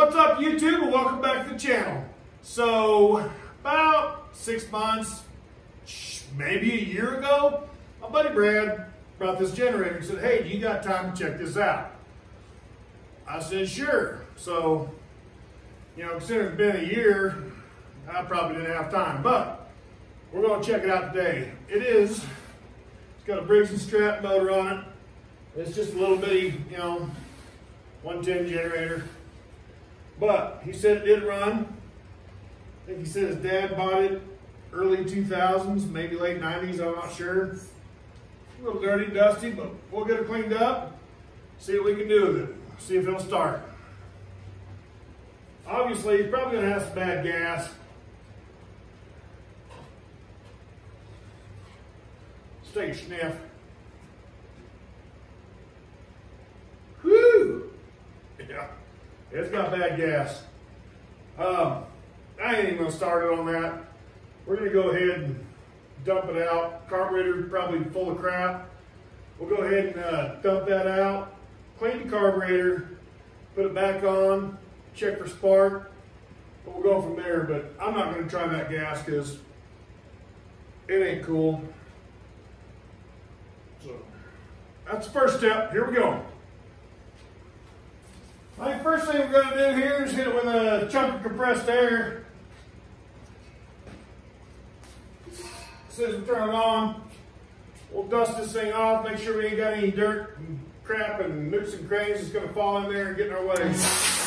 What's up YouTube and welcome back to the channel. So about six months, maybe a year ago, my buddy Brad brought this generator and said, hey, do you got time to check this out? I said, sure. So, you know, considering it's been a year, I probably didn't have time, but we're gonna check it out today. It is, it's got a Briggs and Stratton motor on it. It's just a little bitty, you know, 110 generator. But he said it did run. I think he said his dad bought it early 2000s, maybe late 90s, I'm not sure. A little dirty, dusty, but we'll get it cleaned up, see what we can do with it, see if it'll start. Obviously, he's probably gonna have some bad gas. Let's take a sniff. Whew! Yeah. It's got bad gas. Um, I ain't even gonna start it on that. We're gonna go ahead and dump it out. Carburetor probably full of crap. We'll go ahead and uh, dump that out, clean the carburetor, put it back on, check for spark, but we'll go from there. But I'm not gonna try that gas because it ain't cool. So that's the first step. Here we go. Think first thing we're going to do here is hit it with a chunk of compressed air. We turn it on, we'll dust this thing off, make sure we ain't got any dirt and crap and nooks and crannies that's going to fall in there and get in our way.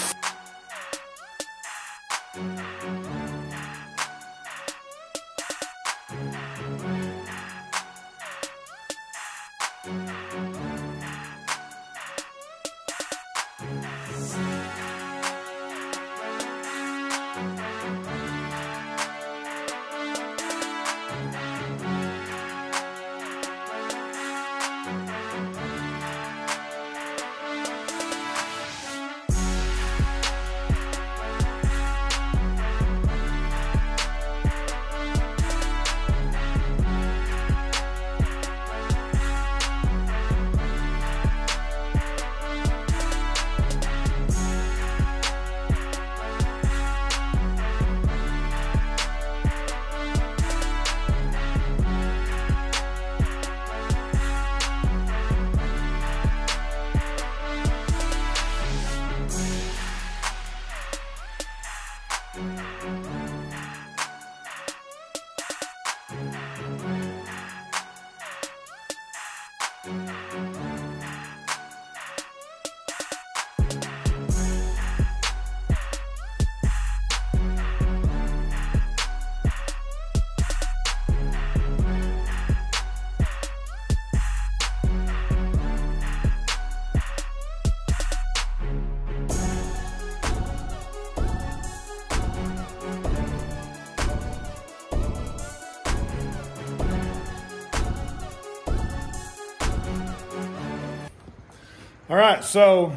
All right, so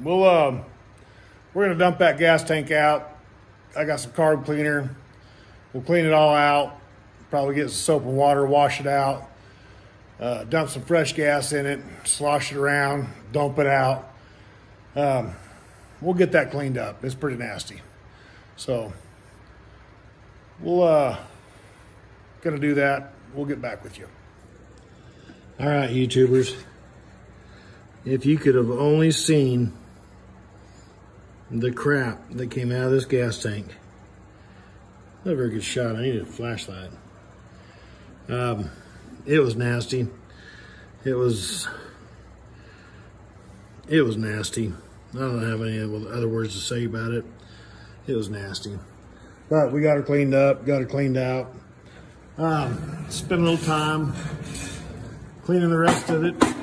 we'll uh, we're gonna dump that gas tank out. I got some carb cleaner. We'll clean it all out. Probably get some soap and water, wash it out. Uh, dump some fresh gas in it, slosh it around, dump it out. Um, we'll get that cleaned up. It's pretty nasty. So we'll uh, gonna do that. We'll get back with you. All right, YouTubers. If you could have only seen the crap that came out of this gas tank. Not a very good shot. I needed a flashlight. Um, it was nasty. It was, it was nasty. I don't have any other words to say about it. It was nasty. But we got her cleaned up, got her cleaned out. Um, spent a little time cleaning the rest of it.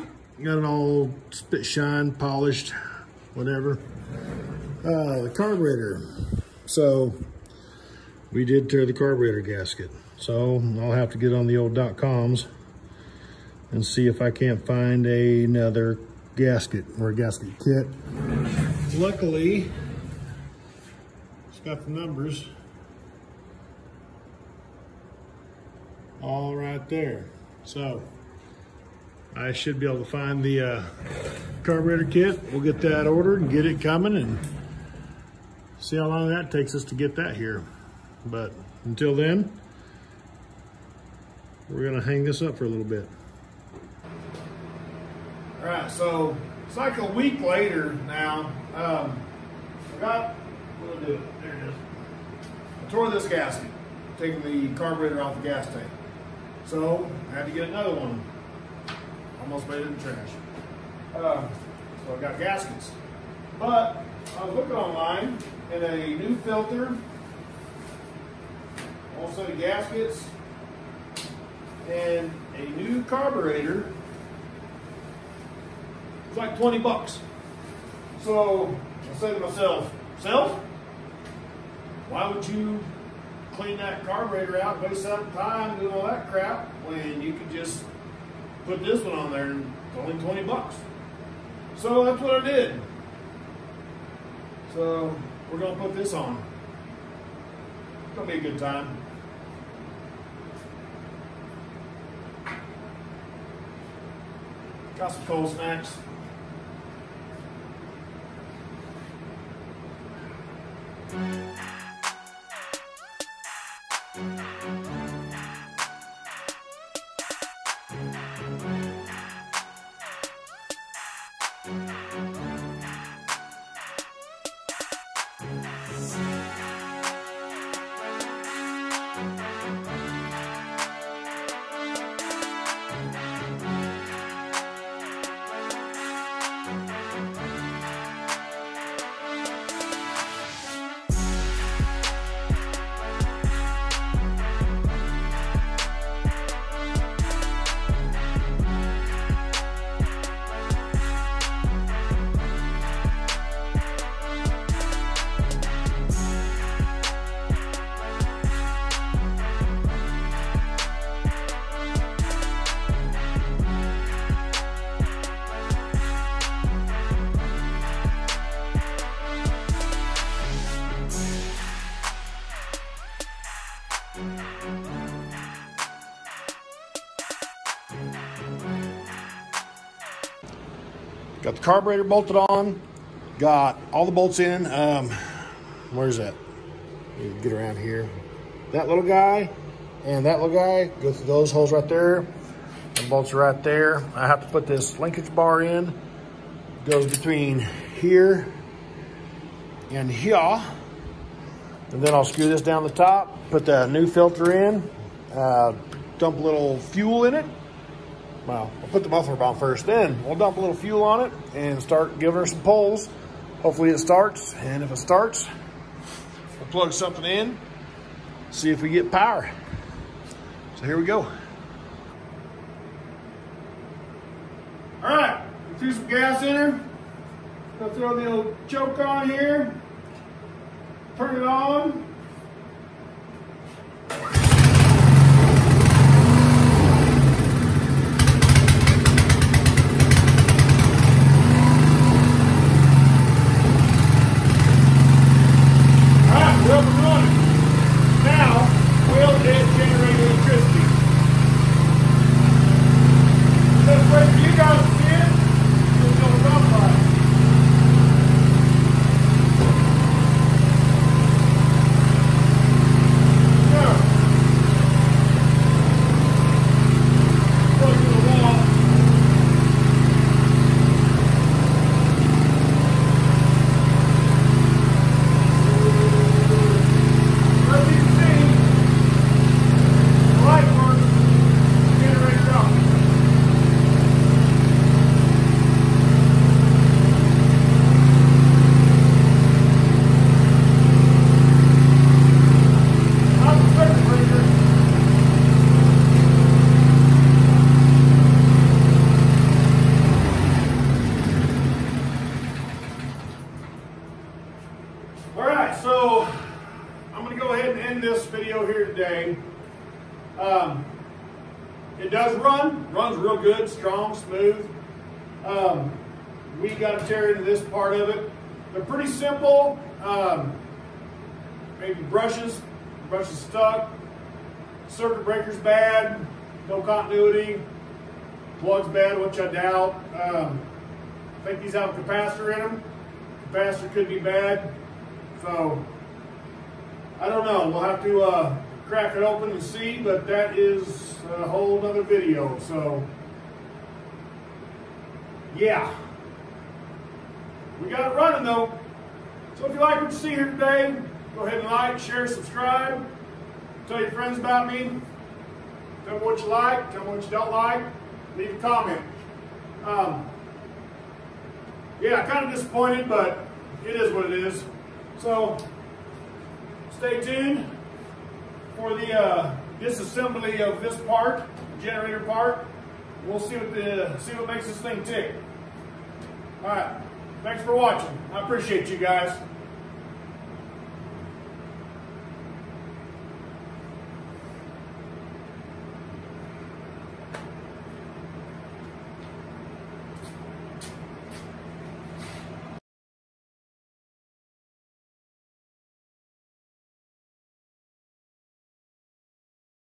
Got it all spit shine, polished, whatever. Uh, the carburetor. So we did tear the carburetor gasket. So I'll have to get on the old dot coms and see if I can't find another gasket or a gasket kit. Luckily, it's got the numbers all right there. So I should be able to find the uh, carburetor kit. We'll get that ordered and get it coming and see how long that takes us to get that here. But until then, we're gonna hang this up for a little bit. All right, so it's like a week later now. Um, I got? There it is. I tore this gasket, taking the carburetor off the gas tank. So I had to get another one. Almost made it in the trash. Uh, so I got gaskets. But I was looking online and a new filter, all set of gaskets, and a new carburetor it's like 20 bucks. So I said to myself, self, why would you clean that carburetor out, waste that time doing all that crap when you could just put this one on there and it's only 20 bucks. So that's what I did. So we're gonna put this on. It's gonna be a good time. Got some cold snacks. Got the carburetor bolted on. Got all the bolts in. Um, where's that? Get around here. That little guy and that little guy go through those holes right there. The bolts right there. I have to put this linkage bar in. Goes between here and here. And then I'll screw this down the top, put the new filter in, uh, dump a little fuel in it, well, we'll put the muffler on first, then we'll dump a little fuel on it and start giving her some pulls. Hopefully it starts, and if it starts, we'll plug something in, see if we get power. So here we go. All right, threw some gas in her. Gonna throw the old choke on here, turn it on. Um, it does run, runs real good, strong, smooth. Um, we got to tear into this part of it. They're pretty simple. Um, maybe brushes, brushes stuck. Circuit breaker's bad, no continuity. Plug's bad, which I doubt. Um, I think these have a capacitor in them. Capacitor could be bad. So, I don't know. We'll have to uh, crack it open and see, but that is a whole other video. So, yeah. We got it running though. So if you like what you see here today, go ahead and like, share, subscribe. Tell your friends about me. Tell me what you like, tell me what you don't like. Leave a comment. Um, yeah, kind of disappointed, but it is what it is. So stay tuned for the uh, disassembly of this part, generator part. We'll see what the see what makes this thing tick. All right. Thanks for watching. I appreciate you guys.